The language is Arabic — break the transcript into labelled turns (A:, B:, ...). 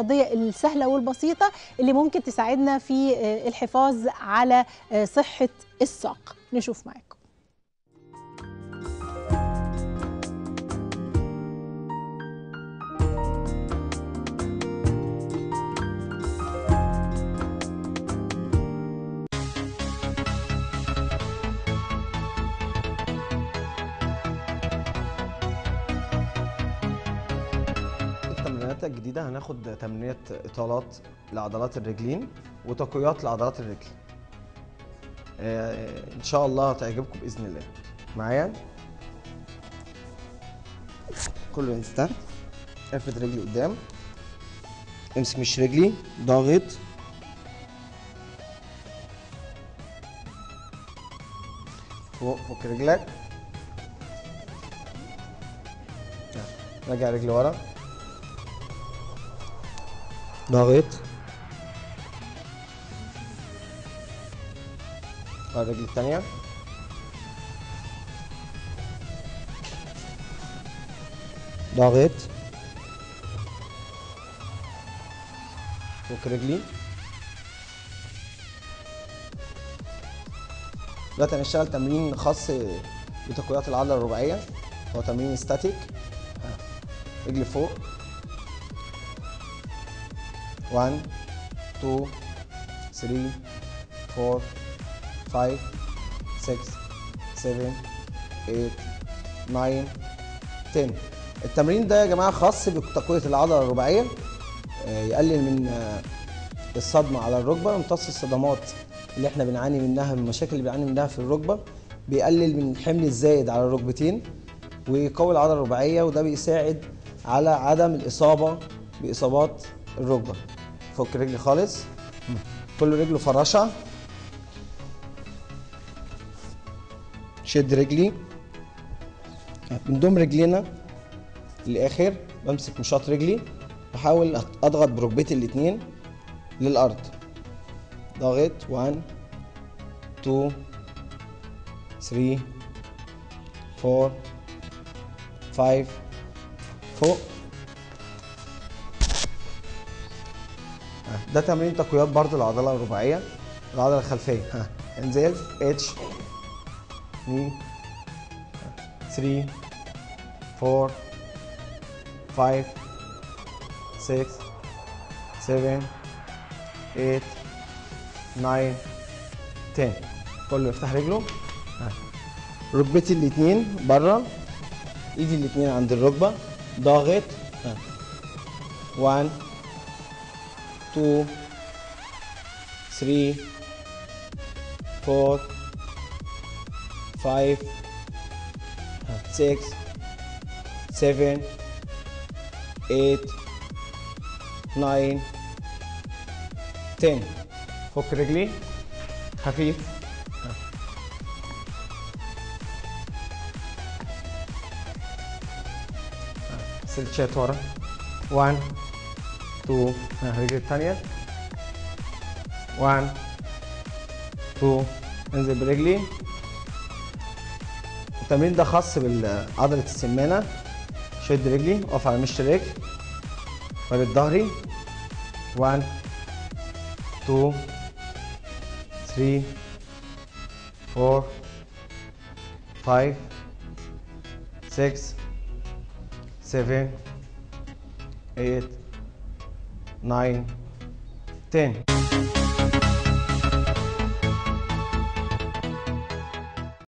A: الرياضية السهلة والبسيطة اللي ممكن تساعدنا في الحفاظ على صحة الساق. نشوف معاكم.
B: التمرينات الجديدة هناخد تمرينات إطالات لعضلات الرجلين وتقويات لعضلات الرجل. آه، إن شاء الله هتعجبكم بإذن الله. معايا؟ كله انستنت افرد رجلي قدام امسك مش رجلي ضاغط فوق فك رجلك راجع رجلي ورا ضاغط. الرجل التانية ضاغط. فك رجلي دلوقتي هنشتغل تمرين خاص بتقويات العضلة الرباعية هو تمرين ستاتيك رجل فوق. 1 2 3 4 5 6 7 8 9 10 التمرين ده يا جماعة خاص بتقوية العضلة الرباعية. آه، يقلل من آه، الصدمة على الركبة ويمتص الصدمات اللي إحنا بنعاني منها من المشاكل اللي بنعاني منها في الركبة. بيقلل من الحمل الزايد على الركبتين ويقوي العضلة الرباعية وده بيساعد على عدم الإصابة بإصابات الركبه فك رجلي خالص. كل رجله فراشة. شد رجلي. بنضم رجلينا للآخر. بمسك مشاط رجلي. بحاول أضغط بركبتي الاتنين للأرض. ضاغط. 1 2 3 4 5 فوق. ده تمرين تقويات برضو العضله الرباعية العضلة الخلفية. ها. انزل إتش 2 3 4 5 6 7 8 9 10 كله يفتح رجله. ها. ركبتي الاتنين بره إيدي الاتنين عند الركبة. ضاغط. ها. 1 2 3 4 5 6 7 8 9 10 فك رجلي خفيف سلتشات ورا 1 2 الرجل الثانية 1 2 انزل برجلي. التمرين ده خاص بعضلة السمانة. شد رجلي اقف على مشط رجل فرد ظهري. 1 2 3 4 5 6 7 8 nine, ten.